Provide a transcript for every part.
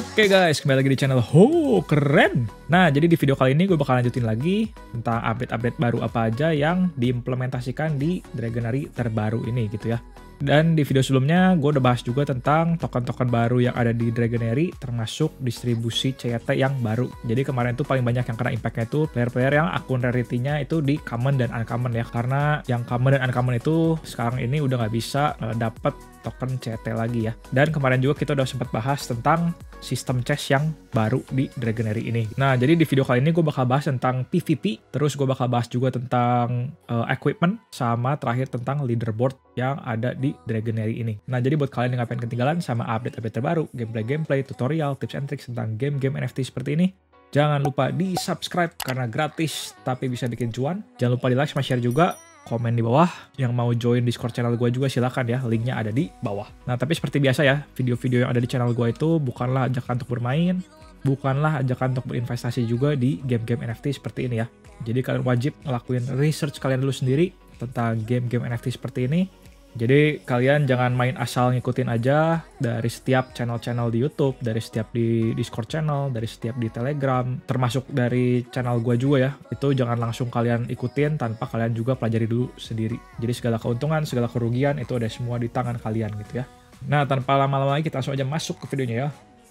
Oke guys, kembali lagi di channel Ho Keren. Nah, jadi di video kali ini gue bakal lanjutin lagi tentang update-update baru apa aja yang diimplementasikan di Dragonary terbaru ini gitu ya. Dan di video sebelumnya gue udah bahas juga tentang token-token baru yang ada di Dragonary termasuk distribusi CYT yang baru. Jadi kemarin tuh paling banyak yang kena impactnya itu player-player yang akun rarity-nya itu di common dan uncommon ya. Karena yang common dan uncommon itu sekarang ini udah nggak bisa uh, dapet token CT lagi ya. Dan kemarin juga kita udah sempat bahas tentang sistem chess yang baru di Dragonary ini. Nah, jadi di video kali ini gue bakal bahas tentang PvP, terus gue bakal bahas juga tentang uh, equipment, sama terakhir tentang leaderboard yang ada di Dragonary ini. Nah, jadi buat kalian yang ngapain ketinggalan sama update-update terbaru, gameplay-gameplay, tutorial, tips and tricks tentang game-game NFT seperti ini, jangan lupa di subscribe karena gratis tapi bisa bikin cuan. Jangan lupa di like sama share juga komen di bawah. Yang mau join Discord channel gue juga silahkan ya, linknya ada di bawah. Nah, tapi seperti biasa ya, video-video yang ada di channel gue itu bukanlah ajakan untuk bermain, bukanlah ajakan untuk berinvestasi juga di game-game NFT seperti ini ya. Jadi kalian wajib ngelakuin research kalian dulu sendiri tentang game-game NFT seperti ini jadi kalian jangan main asal ngikutin aja dari setiap channel-channel di YouTube, dari setiap di Discord channel, dari setiap di Telegram, termasuk dari channel gue juga ya. Itu jangan langsung kalian ikutin tanpa kalian juga pelajari dulu sendiri. Jadi segala keuntungan, segala kerugian itu ada semua di tangan kalian gitu ya. Nah tanpa lama-lama lagi kita langsung aja masuk ke videonya ya.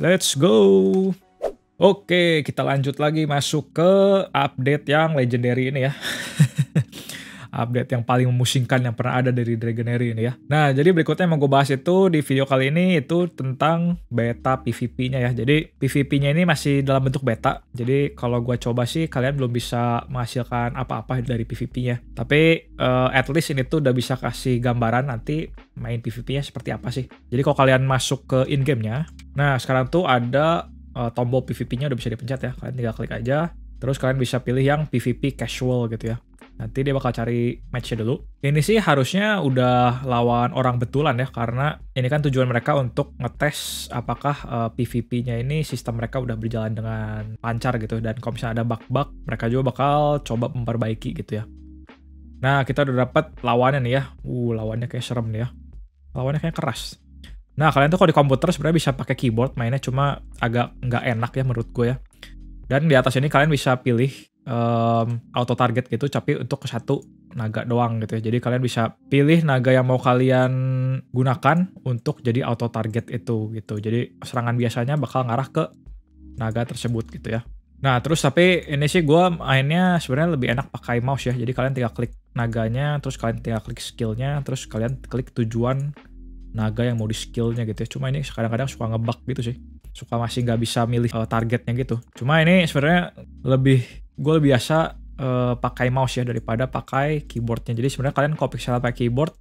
Let's go! Oke, kita lanjut lagi masuk ke update yang legendary ini ya. update yang paling memusingkan yang pernah ada dari Dragonary ini ya. Nah, jadi berikutnya yang mau gue bahas itu di video kali ini itu tentang beta PvP-nya ya. Jadi PvP-nya ini masih dalam bentuk beta. Jadi kalau gue coba sih kalian belum bisa menghasilkan apa-apa dari PvP-nya. Tapi uh, at least ini tuh udah bisa kasih gambaran nanti main PvP-nya seperti apa sih. Jadi kalau kalian masuk ke in-game-nya, nah sekarang tuh ada uh, tombol PvP-nya udah bisa dipencet ya. Kalian tinggal klik aja. Terus kalian bisa pilih yang PvP casual gitu ya. Nanti dia bakal cari matchnya dulu. Ini sih harusnya udah lawan orang betulan ya, karena ini kan tujuan mereka untuk ngetes apakah uh, eh, PvP-nya ini sistem mereka udah berjalan dengan lancar gitu. Dan kalau misalnya ada bug-bug, mereka juga bakal coba memperbaiki gitu ya. Nah, kita udah dapat lawannya nih ya. Uh, lawannya kayak serem nih ya. Lawannya kayak keras. Nah, kalian tuh kalau di komputer sebenarnya bisa pakai keyboard, mainnya cuma agak nggak enak ya menurut gue ya. Dan di atas ini kalian bisa pilih um, auto target gitu, tapi untuk satu naga doang gitu ya. Jadi kalian bisa pilih naga yang mau kalian gunakan untuk jadi auto target itu gitu. Jadi serangan biasanya bakal ngarah ke naga tersebut gitu ya. Nah terus tapi ini sih gue mainnya sebenarnya lebih enak pakai mouse ya. Jadi kalian tinggal klik naganya, terus kalian tinggal klik skillnya, terus kalian klik tujuan naga yang mau di skillnya gitu ya. Cuma ini kadang-kadang suka ngebug gitu sih suka masih nggak bisa milih uh, targetnya gitu. Cuma ini sebenarnya lebih gue lebih biasa uh, pakai mouse ya daripada pakai keyboardnya. Jadi sebenarnya kalian kalau pixel pakai keyboard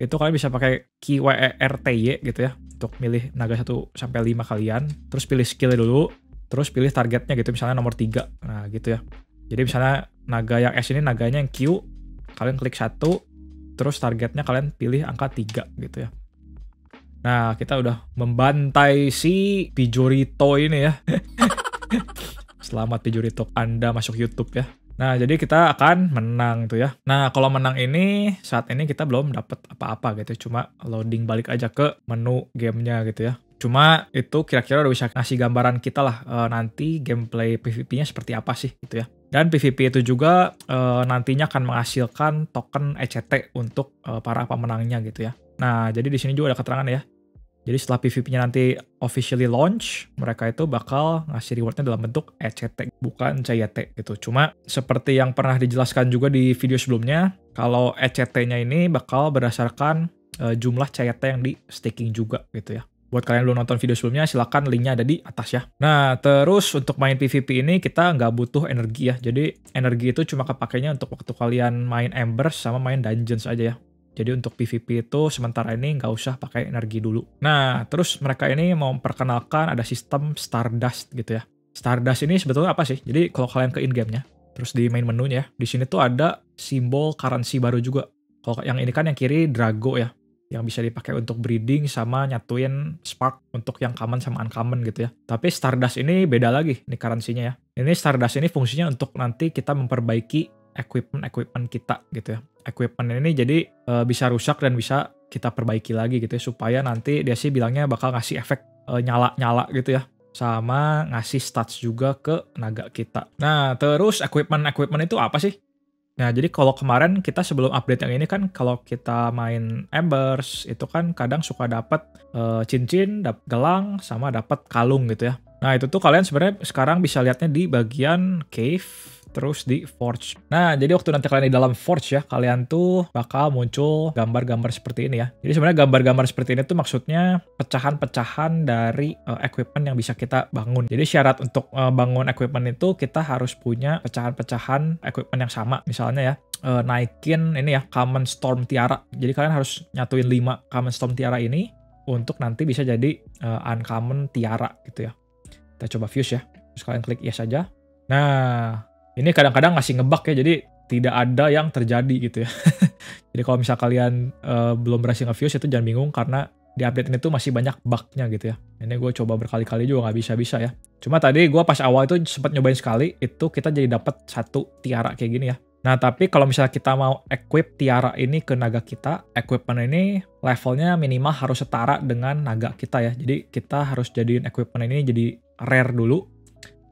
itu kalian bisa pakai key WERTY gitu ya untuk milih naga 1 sampai 5 kalian, terus pilih skillnya dulu, terus pilih targetnya gitu misalnya nomor 3. Nah, gitu ya. Jadi misalnya naga yang S ini naganya yang Q, kalian klik satu, terus targetnya kalian pilih angka 3 gitu ya. Nah, kita udah membantai si Pijorito ini ya. Selamat Pijorito, Anda masuk YouTube ya. Nah, jadi kita akan menang tuh ya. Nah, kalau menang ini, saat ini kita belum dapat apa-apa gitu. Cuma loading balik aja ke menu gamenya gitu ya. Cuma itu kira-kira udah bisa ngasih gambaran kita lah e, nanti gameplay PvP-nya seperti apa sih gitu ya. Dan PvP itu juga e, nantinya akan menghasilkan token ECT untuk e, para pemenangnya gitu ya. Nah, jadi di sini juga ada keterangan ya. Jadi setelah PVP-nya nanti officially launch, mereka itu bakal ngasih rewardnya dalam bentuk ECT, bukan CYT gitu. Cuma seperti yang pernah dijelaskan juga di video sebelumnya, kalau ECT-nya ini bakal berdasarkan uh, jumlah CYT yang di staking juga gitu ya. Buat kalian yang belum nonton video sebelumnya, silahkan linknya ada di atas ya. Nah, terus untuk main PvP ini kita nggak butuh energi ya. Jadi energi itu cuma kepakainya untuk waktu kalian main Embers sama main Dungeons aja ya. Jadi untuk PvP itu sementara ini nggak usah pakai energi dulu. Nah, terus mereka ini mau memperkenalkan ada sistem Stardust gitu ya. Stardust ini sebetulnya apa sih? Jadi kalau kalian ke in-game-nya, terus di main menunya, di sini tuh ada simbol currency baru juga. Kalau yang ini kan yang kiri Drago ya, yang bisa dipakai untuk breeding sama nyatuin spark untuk yang common sama uncommon gitu ya. Tapi Stardust ini beda lagi nih currency-nya ya. Ini Stardust ini fungsinya untuk nanti kita memperbaiki equipment-equipment kita gitu ya. Equipment ini jadi uh, bisa rusak dan bisa kita perbaiki lagi gitu ya supaya nanti dia sih bilangnya bakal ngasih efek nyala-nyala uh, gitu ya. sama ngasih stats juga ke naga kita. Nah, terus equipment-equipment itu apa sih? Nah, jadi kalau kemarin kita sebelum update yang ini kan kalau kita main Embers itu kan kadang suka dapat uh, cincin, dapat gelang sama dapat kalung gitu ya. Nah, itu tuh kalian sebenarnya sekarang bisa lihatnya di bagian cave terus di Forge. Nah, jadi waktu nanti kalian di dalam Forge ya, kalian tuh bakal muncul gambar-gambar seperti ini ya. Jadi sebenarnya gambar-gambar seperti ini tuh maksudnya pecahan-pecahan dari uh, equipment yang bisa kita bangun. Jadi syarat untuk uh, bangun equipment itu kita harus punya pecahan-pecahan equipment yang sama. Misalnya ya, uh, naikin ini ya, Common Storm Tiara. Jadi kalian harus nyatuin 5 Common Storm Tiara ini untuk nanti bisa jadi uh, Uncommon Tiara gitu ya. Kita coba fuse ya. Terus kalian klik yes aja. Nah, ini kadang-kadang ngasih ngebug ya, jadi tidak ada yang terjadi gitu ya. jadi kalau misal kalian uh, belum berhasil nge-fuse itu jangan bingung karena di update ini tuh masih banyak bugnya gitu ya. Ini gue coba berkali-kali juga nggak bisa-bisa ya. Cuma tadi gue pas awal itu sempat nyobain sekali, itu kita jadi dapat satu tiara kayak gini ya. Nah, tapi kalau misalnya kita mau equip tiara ini ke naga kita, equipment ini levelnya minimal harus setara dengan naga kita ya. Jadi kita harus jadiin equipment ini jadi rare dulu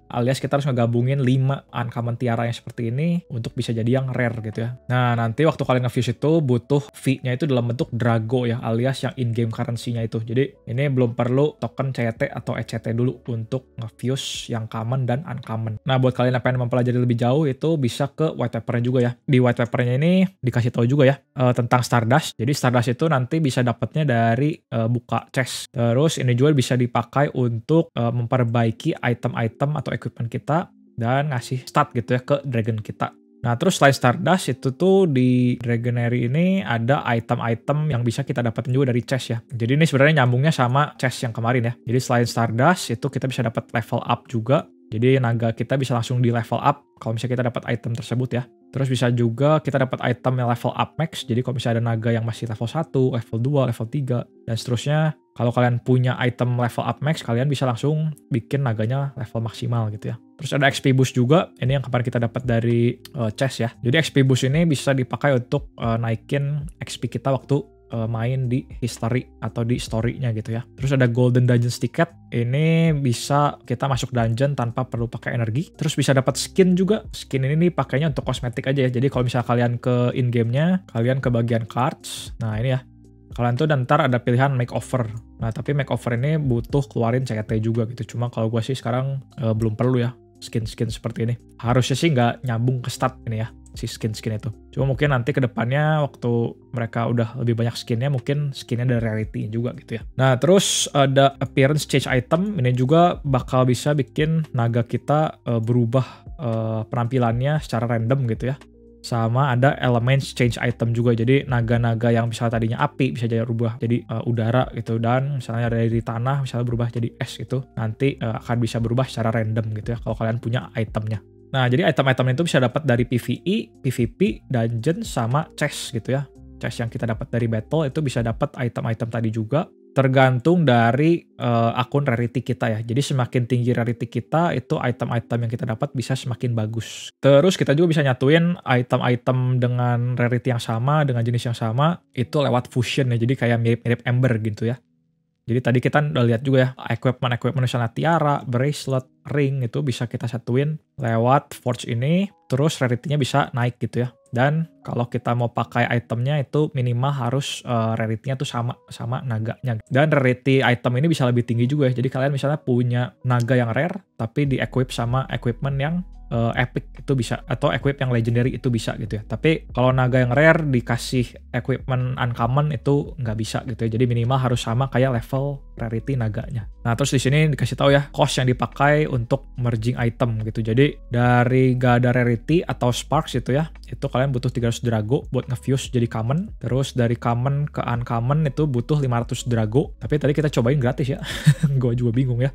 alias kita harus ngegabungin 5 uncommon tiara yang seperti ini untuk bisa jadi yang rare gitu ya. Nah, nanti waktu kalian nge-fuse itu butuh fee-nya itu dalam bentuk Drago ya, alias yang in-game currency-nya itu. Jadi, ini belum perlu token CT atau ECT dulu untuk nge-fuse yang common dan uncommon. Nah, buat kalian yang pengen mempelajari lebih jauh itu bisa ke white paper-nya juga ya. Di white paper-nya ini dikasih tahu juga ya uh, tentang Stardust. Jadi, Stardust itu nanti bisa dapatnya dari uh, buka chest. Terus, ini juga bisa dipakai untuk uh, memperbaiki item-item atau equipment kita dan ngasih stat gitu ya ke dragon kita. Nah, terus selain Stardust itu tuh di Dragonary ini ada item-item yang bisa kita dapetin juga dari chest ya. Jadi ini sebenarnya nyambungnya sama chest yang kemarin ya. Jadi selain Stardust itu kita bisa dapat level up juga. Jadi naga kita bisa langsung di level up kalau misalnya kita dapat item tersebut ya. Terus bisa juga kita dapat item yang level up max. Jadi kalau misalnya ada naga yang masih level 1, level 2, level 3 dan seterusnya kalau kalian punya item level up max, kalian bisa langsung bikin naganya level maksimal gitu ya. Terus ada XP boost juga, ini yang kemarin kita dapat dari uh, chest ya. Jadi XP boost ini bisa dipakai untuk uh, naikin XP kita waktu uh, main di history atau di story-nya gitu ya. Terus ada golden dungeon ticket, ini bisa kita masuk dungeon tanpa perlu pakai energi. Terus bisa dapat skin juga. Skin ini nih pakainya untuk kosmetik aja ya. Jadi kalau misal kalian ke in game-nya, kalian ke bagian cards. Nah, ini ya kalian tuh dan ntar ada pilihan makeover. Nah, tapi makeover ini butuh keluarin CT juga gitu. Cuma kalau gue sih sekarang uh, belum perlu ya skin-skin seperti ini. Harusnya sih nggak nyambung ke stat ini ya, si skin-skin itu. Cuma mungkin nanti ke depannya waktu mereka udah lebih banyak skinnya, mungkin skinnya ada rarity juga gitu ya. Nah, terus ada appearance change item. Ini juga bakal bisa bikin naga kita uh, berubah uh, penampilannya secara random gitu ya sama ada elemen change item juga jadi naga-naga yang misalnya tadinya api bisa jadi berubah jadi uh, udara gitu dan misalnya dari tanah misalnya berubah jadi es gitu nanti uh, akan bisa berubah secara random gitu ya kalau kalian punya itemnya nah jadi item-item itu bisa dapat dari PvE, PvP, dungeon sama chest gitu ya chest yang kita dapat dari battle itu bisa dapat item-item tadi juga tergantung dari uh, akun rarity kita ya. Jadi semakin tinggi rarity kita, itu item-item yang kita dapat bisa semakin bagus. Terus kita juga bisa nyatuin item-item dengan rarity yang sama, dengan jenis yang sama, itu lewat fusion ya. Jadi kayak mirip-mirip Ember gitu ya. Jadi tadi kita udah lihat juga ya, equipment-equipment misalnya tiara, bracelet, ring itu bisa kita satuin lewat forge ini, terus rarity-nya bisa naik gitu ya. Dan kalau kita mau pakai itemnya itu minimal harus uh, rarity-nya tuh sama sama naganya. Dan rarity item ini bisa lebih tinggi juga ya. Jadi kalian misalnya punya naga yang rare, tapi di equip sama equipment yang uh, epic itu bisa atau equip yang legendary itu bisa gitu ya. Tapi kalau naga yang rare dikasih equipment uncommon itu nggak bisa gitu ya. Jadi minimal harus sama kayak level rarity naganya. Nah, terus di sini dikasih tahu ya cost yang dipakai untuk merging item gitu. Jadi dari gak ada rarity atau sparks itu ya, itu kalian butuh 300 drago buat nge-fuse jadi common. Terus dari common ke uncommon itu butuh 500 drago. Tapi tadi kita cobain gratis ya. Gue juga bingung ya.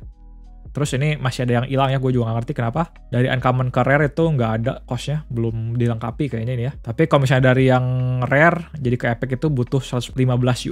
Terus ini masih ada yang hilang ya, gue juga gak ngerti kenapa. Dari uncommon ke rare itu nggak ada costnya, belum dilengkapi kayaknya ini ya. Tapi kalau misalnya dari yang rare, jadi ke epic itu butuh 115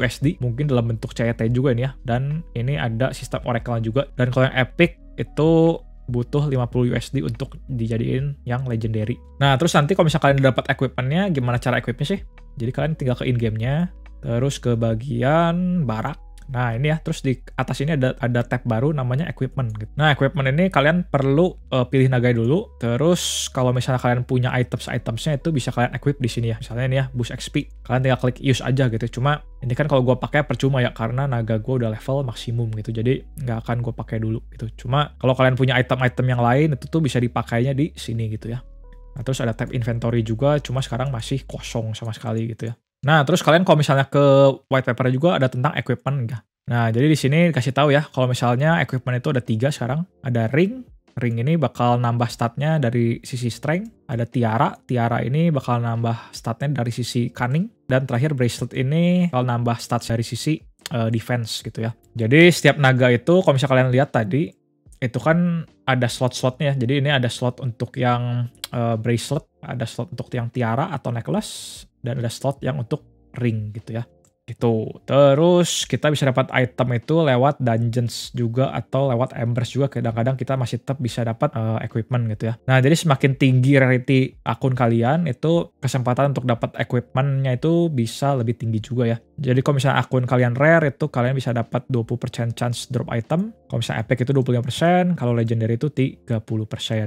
USD, mungkin dalam bentuk CET juga ini ya. Dan ini ada sistem oracle juga. Dan kalau yang epic itu butuh 50 USD untuk dijadiin yang legendary. Nah, terus nanti kalau misalnya kalian dapat equipmentnya, gimana cara equipnya sih? Jadi kalian tinggal ke in-game-nya, terus ke bagian barak, Nah ini ya, terus di atas ini ada ada tab baru namanya equipment. Gitu. Nah equipment ini kalian perlu uh, pilih nagai dulu. Terus kalau misalnya kalian punya items-itemsnya itu bisa kalian equip di sini ya. Misalnya ini ya boost XP, kalian tinggal klik use aja gitu. Cuma ini kan kalau gue pakai percuma ya karena naga gue udah level maksimum gitu. Jadi nggak akan gue pakai dulu gitu. Cuma kalau kalian punya item-item yang lain itu tuh bisa dipakainya di sini gitu ya. Nah terus ada tab inventory juga, cuma sekarang masih kosong sama sekali gitu ya. Nah, terus kalian kalau misalnya ke white paper juga ada tentang equipment enggak? Nah, jadi di sini dikasih tahu ya, kalau misalnya equipment itu ada tiga sekarang. Ada ring, ring ini bakal nambah statnya dari sisi strength. Ada tiara, tiara ini bakal nambah statnya dari sisi cunning. Dan terakhir bracelet ini bakal nambah stat dari sisi uh, defense gitu ya. Jadi setiap naga itu, kalau misalnya kalian lihat tadi, itu kan ada slot-slotnya. Jadi ini ada slot untuk yang uh, bracelet, ada slot untuk yang tiara atau necklace, dan ada slot yang untuk ring gitu ya. Gitu. Terus kita bisa dapat item itu lewat dungeons juga atau lewat embers juga. Kadang-kadang kita masih tetap bisa dapat uh, equipment gitu ya. Nah, jadi semakin tinggi rarity akun kalian itu kesempatan untuk dapat equipmentnya itu bisa lebih tinggi juga ya. Jadi kalau misalnya akun kalian rare itu kalian bisa dapat 20% chance drop item. Kalau misalnya epic itu 25%, kalau legendary itu 30%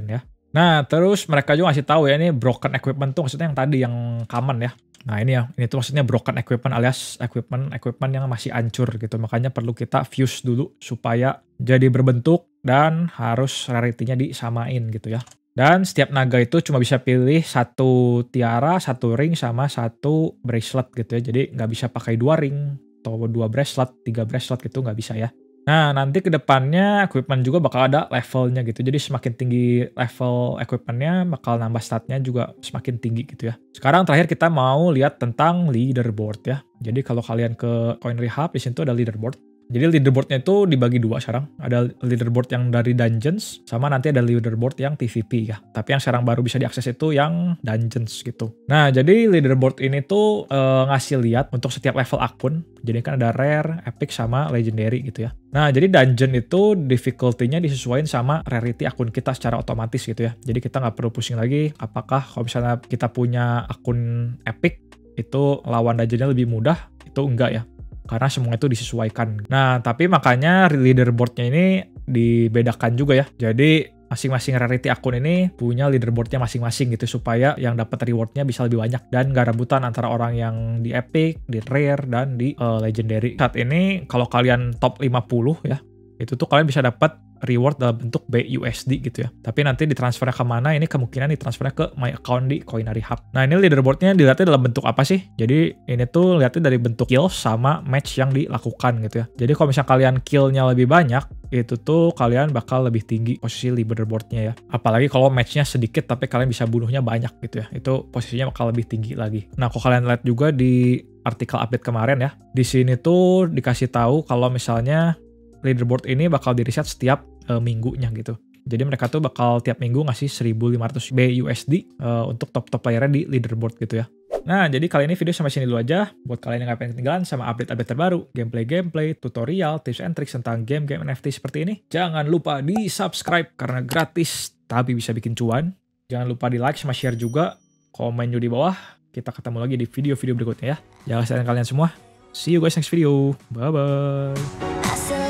ya. Nah, terus mereka juga ngasih tahu ya ini broken equipment tuh maksudnya yang tadi yang common ya. Nah ini ya, ini tuh maksudnya broken equipment alias equipment equipment yang masih hancur gitu. Makanya perlu kita fuse dulu supaya jadi berbentuk dan harus rarity-nya disamain gitu ya. Dan setiap naga itu cuma bisa pilih satu tiara, satu ring, sama satu bracelet gitu ya. Jadi nggak bisa pakai dua ring atau dua bracelet, tiga bracelet gitu nggak bisa ya. Nah, nanti ke depannya equipment juga bakal ada levelnya gitu. Jadi semakin tinggi level equipmentnya, bakal nambah statnya juga semakin tinggi gitu ya. Sekarang terakhir kita mau lihat tentang leaderboard ya. Jadi kalau kalian ke Coin Rehab, di situ ada leaderboard. Jadi leaderboardnya itu dibagi dua sekarang. Ada leaderboard yang dari dungeons, sama nanti ada leaderboard yang PvP ya. Tapi yang sekarang baru bisa diakses itu yang dungeons gitu. Nah, jadi leaderboard ini tuh e, ngasih lihat untuk setiap level akun. Jadi kan ada rare, epic, sama legendary gitu ya. Nah, jadi dungeon itu difficulty-nya disesuaikan sama rarity akun kita secara otomatis gitu ya. Jadi kita nggak perlu pusing lagi apakah kalau misalnya kita punya akun epic itu lawan dungeonnya lebih mudah, itu enggak ya karena semua itu disesuaikan. Nah, tapi makanya leaderboardnya ini dibedakan juga ya. Jadi masing-masing rarity akun ini punya leaderboardnya masing-masing gitu supaya yang dapat rewardnya bisa lebih banyak dan gak rebutan antara orang yang di epic, di rare dan di uh, legendary. Saat ini kalau kalian top 50 ya, itu tuh kalian bisa dapat reward dalam bentuk BUSD gitu ya. Tapi nanti ditransfernya ke mana ini kemungkinan ditransfernya ke my account di Coinary Hub. Nah ini leaderboardnya dilihatnya dalam bentuk apa sih? Jadi ini tuh lihatnya dari bentuk kill sama match yang dilakukan gitu ya. Jadi kalau misalnya kalian killnya lebih banyak, itu tuh kalian bakal lebih tinggi posisi leaderboardnya ya. Apalagi kalau matchnya sedikit tapi kalian bisa bunuhnya banyak gitu ya. Itu posisinya bakal lebih tinggi lagi. Nah kalau kalian lihat juga di artikel update kemarin ya, di sini tuh dikasih tahu kalau misalnya leaderboard ini bakal diriset setiap uh, minggunya gitu. Jadi mereka tuh bakal tiap minggu ngasih 1500 BUSD uh, untuk top-top playernya di leaderboard gitu ya. Nah, jadi kali ini video sampai sini dulu aja. Buat kalian yang gak pengen ketinggalan sama update-update terbaru, gameplay-gameplay, tutorial, tips and tricks tentang game-game NFT seperti ini, jangan lupa di subscribe karena gratis tapi bisa bikin cuan. Jangan lupa di like sama share juga, komen juga di bawah. Kita ketemu lagi di video-video berikutnya ya. Jangan sayang kalian semua. See you guys next video. Bye-bye.